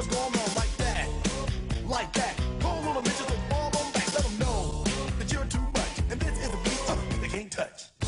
what's going on like that, like that. Pull on the bitches and fall on back. Let them know that you're too much. And this is a beat uh, they can't touch.